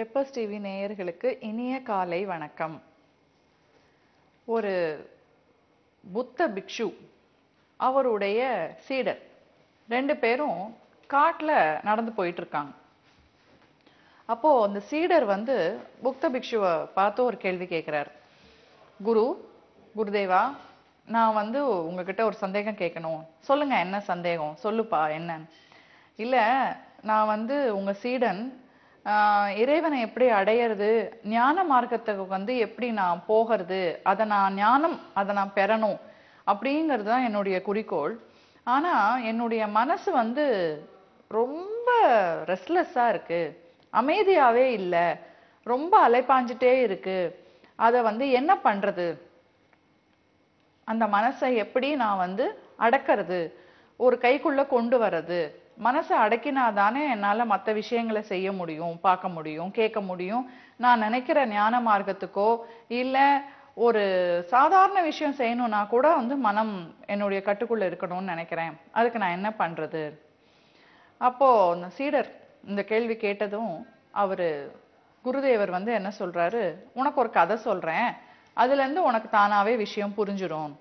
Peppers TV நேயர்களுக்கு இனிய காலை வணக்கம். ஒரு புத்த பிக்ஷு அவருடைய சீடர் ரெண்டு பேரும் காட்டில் நடந்து போயிட்டு இருக்காங்க அந்த சீடர் வந்து புத்த பிக்ஷுவை பார்த்து ஒரு கேள்வி கேட்குறார் குரு குருதேவா நான் வந்து உங்ககிட்ட ஒரு சந்தேகம் கேட்கணும் சொல்லுங்க என்ன சந்தேகம்? சொல்லுப்பா என்னன்னு. இல்லை நான் வந்து உங்கள் சீடன் இறைவனை எப்படி அடையிறது? ஞான மார்க்கத்துக்கு வந்து எப்படி நான் போகிறது? அதை நான் ஞானம் அதை நான் பெறணும் அப்படிங்கிறது தான் என்னுடைய குறிக்கோள். ஆனால் என்னுடைய மனசு வந்து ரொம்ப ரெஸ்ட்லெஸ்ஸாக இருக்குது அமைதியாகவே இல்லை. ரொம்ப அலைப்பாஞ்சிட்டே இருக்குது அதை வந்து என்ன பண்ணுறது அந்த மனசை எப்படி நான் வந்து அடக்கிறது? ஒரு கைக்குள்ளே கொண்டு வர்றது? மனசை அடக்கினாதானே என்னால் மற்ற விஷயங்களை செய்ய முடியும் பார்க்க முடியும் கேட்க முடியும். நான் நினைக்கிற ஞான மார்க்கத்துக்கோ இல்லை ஒரு சாதாரண விஷயம் செய்யணும்னா கூட வந்து மனம் என்னுடைய கட்டுக்குள்ளே இருக்கணும்னு நினைக்கிறேன். அதுக்கு நான் என்ன பண்ணுறது அப்போது அந்த சீடர் இந்த கேள்வி கேட்டதும் அவர் குருதேவர் வந்து என்ன சொல்கிறாரு உனக்கு ஒரு கதை சொல்கிறேன் அதுலேருந்து உனக்கு தானாகவே விஷயம் புரிஞ்சிடும்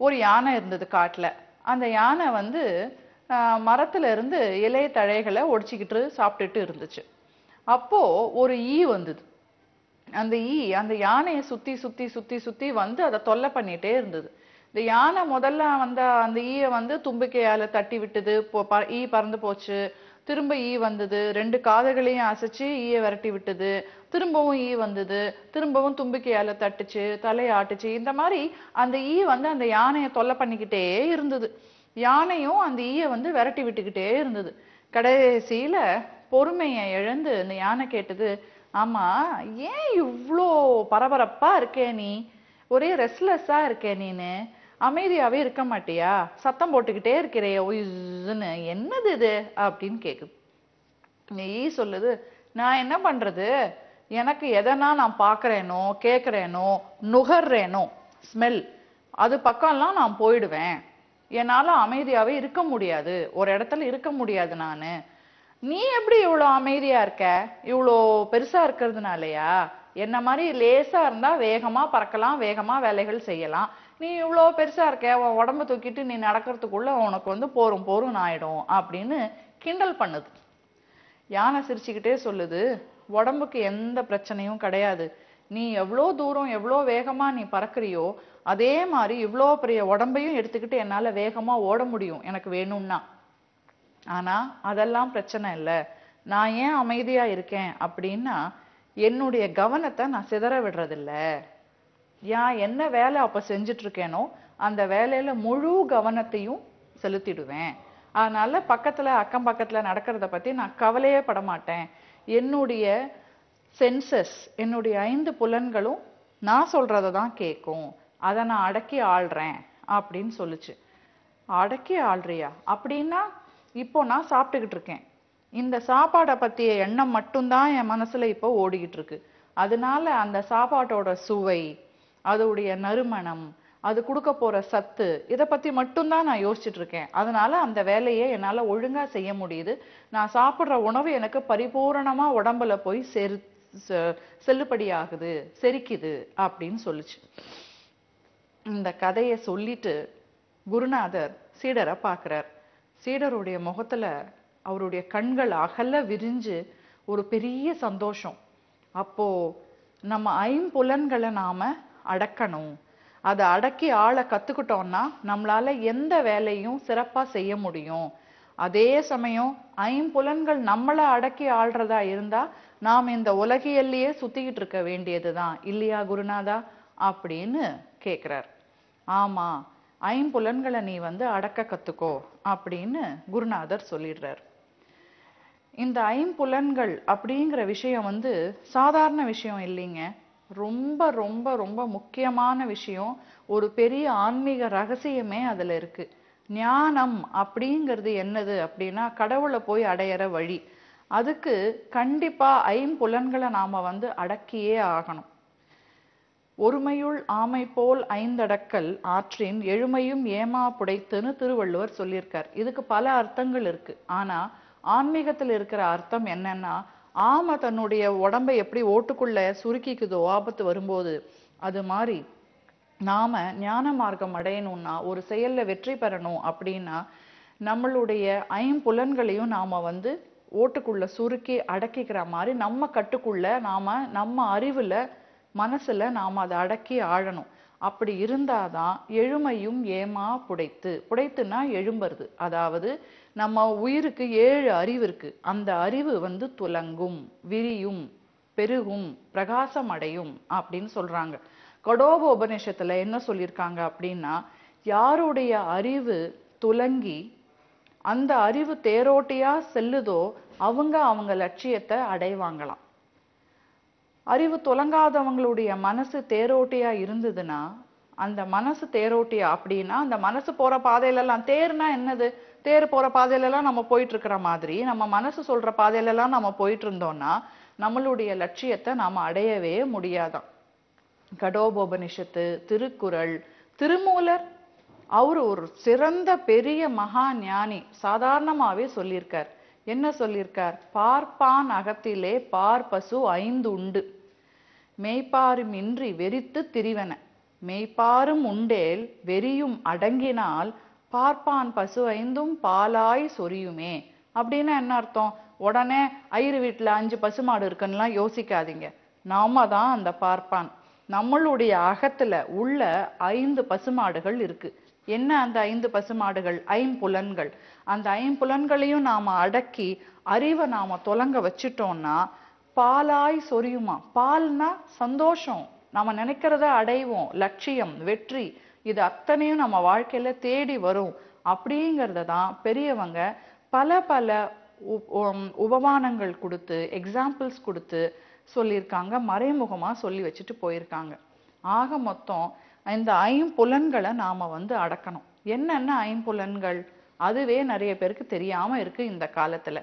ஒரு யானை இருந்தது காட்டில். அந்த யானை வந்து மரத்துலேருந்து மரத்துல இருந்து இலை தழைகளை ஒடிச்சுக்கிட்டு சாப்பிட்டுட்டு இருந்துச்சு. அப்போ ஒரு ஈ வந்தது. அந்த ஈ அந்த யானையை சுத்தி சுத்தி சுத்தி சுத்தி வந்து அதை தொல்லை பண்ணிட்டே இருந்தது. இந்த யானை முதல்ல வந்த அந்த ஈயை வந்து தும்பிக்கையால தட்டி விட்டது. ஈ பறந்து போச்சு. திரும்ப ஈ வந்தது. ரெண்டு காதுகளையும் அசைச்சு ஈயை விரட்டி விட்டது. திரும்பவும் ஈ வந்தது. திரும்பவும் தும்பிக்கையால தட்டுச்சு தலையை ஆட்டுச்சு. இந்த மாதிரி அந்த ஈ வந்து அந்த யானையை தொல்லை பண்ணிக்கிட்டே இருந்தது. யானையும் அந்த ஈயை வந்து விரட்டி விட்டுக்கிட்டே இருந்தது. கடைசியில் பொறுமையை இழந்து இந்த யானை கேட்டது ஆமாம் ஏன் இவ்வளோ பரபரப்பாக இருக்கே நீ? ஒரே ரெஸ்ட்லெஸ்ஸாக இருக்கே நீனு. அமைதியாகவே இருக்க மாட்டியா? சத்தம் போட்டுக்கிட்டே இருக்கிறே ஒய்ன்னு என்னது இது? அப்படின்னு கேட்குது நீ சொல்லுது நான் என்ன பண்ணுறது எனக்கு எதனா நான் பார்க்குறேனோ கேட்குறேனோ நுகர்றேனோ ஸ்மெல் அது பக்கம்லாம் நான் போயிடுவேன். என்னால் அமைதியாகவே இருக்க முடியாது. ஒரு இடத்துல இருக்க முடியாது நான். நீ எப்படி இவ்வளோ அமைதியாக இருக்க? இவ்வளோ பெருசாக இருக்கிறதுனாலயா? என்ன மாதிரி லேசாக இருந்தால் வேகமாக பறக்கலாம் வேகமாக வேலைகள் செய்யலாம். நீ இவ்வளோ பெருசாக இருக்க? உன் உடம்ப தூக்கிட்டு நீ நடக்கிறதுக்குள்ளே உனக்கு வந்து போரும் போரும் ஆயிடும் அப்படின்னு கிண்டல் பண்ணுது. யானை சிரிச்சுக்கிட்டே சொல்லுது உடம்புக்கு எந்த பிரச்சனையும் கிடையாது. நீ எவ்வளோ தூரம் எவ்வளோ வேகமாக நீ பறக்குறியோ அதே மாதிரி இவ்வளோ பெரிய உடம்பையும் எடுத்துக்கிட்டு என்னால் வேகமாக ஓட முடியும் எனக்கு வேணும்னா. ஆனால் அதெல்லாம் பிரச்சனை இல்லை. நான் ஏன் அமைதியாக இருக்கேன் அப்படின்னா என்னுடைய கவனத்தை நான் சிதற விடுறதில்ல. ஏன் என்ன வேலை அப்போ செஞ்சிட்ருக்கேனோ அந்த வேலையில் முழு கவனத்தையும் செலுத்திடுவேன். அதனால் பக்கத்தில் அக்கம் பக்கத்தில் நடக்கிறத பற்றி நான் கவலையே பட மாட்டேன். என்னுடைய சென்சஸ் என்னுடைய ஐந்து புலன்களும் நான் சொல்கிறத தான் கேட்கும். அதை நான் அடக்கி ஆள்றேன் அப்படின்னு சொல்லுச்சு. அடக்கி ஆள்றியா? அப்படின்னா இப்போ நான் சாப்பிட்டுக்கிட்டு இருக்கேன். இந்த சாப்பாடை பற்றிய எண்ணம் மட்டும்தான் என் மனசில் இப்போ ஓடிக்கிட்டு இருக்கு. அதனால அந்த சாப்பாட்டோட சுவை அதோடைய நறுமணம் அது கொடுக்க போகிற சத்து இதை பற்றி மட்டும்தான் நான் யோசிச்சுட்டு இருக்கேன். அதனால அந்த வேலையை என்னால் ஒழுங்காக செய்ய முடியுது. நான் சாப்பிட்ற உணவு எனக்கு பரிபூரணமாக உடம்புல போய் செரு செல்லுபடியாகுது செரிக்குது அப்படின்னு சொல்லுச்சு. இந்த கதையை சொல்லிட்டு குருநாதர் சீடரை பார்க்கிறார். சீடருடைய முகத்துல அவருடைய கண்கள் அகல விரிஞ்சு ஒரு பெரிய சந்தோஷம். அப்போ நம்ம ஐம்புலன்களை நாம அடக்கணும். அதை அடக்கி ஆள கத்துக்கிட்டோம்னா நம்மளால எந்த வேலையும் சிறப்பா செய்ய முடியும். அதே சமயம் ஐம்புலன்கள் நம்மளை அடக்கி ஆள்றதா இருந்தா நாம் இந்த உலகியல்லையே சுத்திக்கிட்டு இருக்க வேண்டியது தான் இல்லையா குருநாதா? அப்படின்னு கேட்குறார் ஆமாம் ஐம்புலன்களை நீ வந்து அடக்க கத்துக்கோ அப்படின்னு குருநாதர் சொல்லிடுறார். இந்த ஐம்புலன்கள் அப்படிங்கிற விஷயம் வந்து சாதாரண விஷயம் இல்லைங்க. ரொம்ப ரொம்ப ரொம்ப முக்கியமான விஷயம். ஒரு பெரிய ஆன்மீக ரகசியமே அதில் இருக்கு. ஞானம் அப்படிங்கிறது என்னது அப்படின்னா கடவுளை போய் அடையிற வழி. அதுக்கு கண்டிப்பாக ஐம்புலன்களை நாம் வந்து அடக்கியே ஆகணும். ஒருமையுள் ஆமை போல் ஐந்தடக்கல் ஆற்றின் எழுமையும் ஏமா புடைத்துன்னு திருவள்ளுவர் சொல்லியிருக்கார். இதுக்கு பல அர்த்தங்கள் இருக்கு. ஆனா ஆன்மீகத்தில் இருக்கிற அர்த்தம் என்னன்னா ஆமை தன்னுடைய உடம்பை எப்படி ஓட்டுக்குள்ள சுருக்கிக்குதோ ஆபத்து வரும்போது அது மாதிரி நாம ஞான மார்க்கம் அடையணும்னா ஒரு செயல்ல வெற்றி பெறணும் அப்படின்னா நம்மளுடைய ஐம்புலன்களையும் நாம வந்து ஓட்டுக்குள்ள சுருக்கி அடக்கிக்கிற மாதிரி நம்ம கட்டுக்குள்ள நாம நம்ம அறிவுல மனசுல நாம அதை அடக்கி ஆழணும். அப்படி இருந்தாதான் எழுமையும் ஏமா புடைத்து. புடைத்துன்னா எழும்புறது. அதாவது நம்ம உயிருக்கு ஏழு அறிவு இருக்கு. அந்த அறிவு வந்து துலங்கும் விரியும் பெருகும் பிரகாசம் அடையும் அப்படின்னு சொல்றாங்க. கடோப உபநிஷத்துல என்ன சொல்லியிருக்காங்க அப்படின்னா யாருடைய அறிவு துலங்கி அந்த அறிவு தேரோட்டியாக செல்லுதோ அவங்க அவங்க லட்சியத்தை அடைவாங்களாம். அறிவு துலங்காதவங்களுடைய மனசு தேரோட்டியாக இருந்ததுன்னா அந்த மனசு தேரோட்டியா அப்படின்னா அந்த மனசு போகிற பாதையிலெல்லாம் தேர்னா என்னது? தேர் போகிற பாதையிலலாம் நம்ம போயிட்டுருக்கிற மாதிரி நம்ம மனசு சொல்கிற பாதையிலெல்லாம் நம்ம போயிட்டு இருந்தோம்னா நம்மளுடைய லட்சியத்தை நாம் அடையவே முடியாதாம். கடோபோபனிஷத்து திருக்குறள் திருமூலர் அவர் ஒரு சிறந்த பெரிய மகா ஞானி. சாதாரணமாகவே சொல்லியிருக்கார். என்ன சொல்லியிருக்கார்? பார்ப்பான் அகத்திலே பார்ப்பசு ஐந்து உண்டு. மெய்ப்பாருமின்றி வெறித்து திரிவன. மெய்ப்பாரும் உண்டேல் வெறியும் அடங்கினால் பார்ப்பான் பசு ஐந்தும் பாலாய் சொரியுமே. அப்படின்னா என்ன அர்த்தம்? உடனே ஐயரு வீட்டில் அஞ்சு பசுமாடு இருக்குன்னா யோசிக்காதீங்க. நாம தான் அந்த பார்ப்பான். நம்மளுடைய அகத்துல உள்ள ஐந்து பசுமாடுகள் இருக்கு. என்ன அந்த ஐந்து பசுமாடுகள்? ஐம்புலன்கள் அந்த ஐம்புலன்களையும் நாம் அடக்கி அறிவை நாம் தொலங்க வச்சுட்டோம்னா பாலாய் சொரியுமா? பால்னா சந்தோஷம். நம்ம நினைக்கிறத அடைவோம். லட்சியம் வெற்றி இது அத்தனையும் நம்ம வாழ்க்கையில தேடி வரும். அப்படிங்கிறத தான் பெரியவங்க பல பல உ- உபமானங்கள் கொடுத்து எக்ஸாம்பிள்ஸ் கொடுத்து சொல்லியிருக்காங்க. மறைமுகமாக சொல்லி வச்சுட்டு போயிருக்காங்க. ஆக மொத்தம் இந்த ஐம்புலன்களை நாம் வந்து அடக்கணும். என்னென்ன ஐம்புலன்கள்? அதுவே நிறைய பேருக்கு தெரியாமல் இருக்குது இந்த காலத்தில்.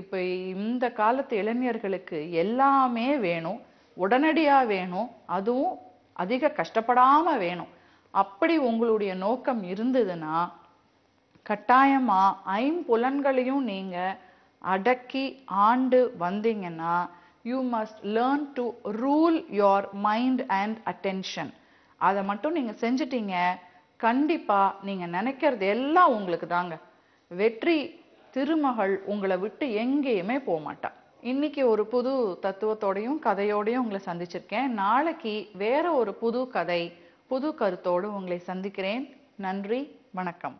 இப்போ இந்த காலத்து இளைஞர்களுக்கு எல்லாமே வேணும். உடனடியாக வேணும். அதுவும் அதிக கஷ்டப்படாமல் வேணும். அப்படி உங்களுடைய நோக்கம் இருந்ததுன்னா கட்டாயமாக ஐம்புலன்களையும் நீங்கள் அடக்கி ஆண்டு வந்தீங்கன்னா you must learn to rule your mind and attention அதை மட்டும் நீங்கள் செஞ்சிட்டீங்க கண்டிப்பாக நீங்கள் நினைக்கிறது எல்லாம் உங்களுக்கு தாங்க. வெற்றி திருமகள் உங்களை விட்டு எங்கேயுமே போக மாட்டா. இன்னைக்கு ஒரு புது தத்துவத்தோடையும் கதையோடையும் உங்களை சந்திச்சிருக்கேன். நாளைக்கு வேற ஒரு புது கதை புது கருத்தோடு உங்களை சந்திக்கிறேன். நன்றி வணக்கம்.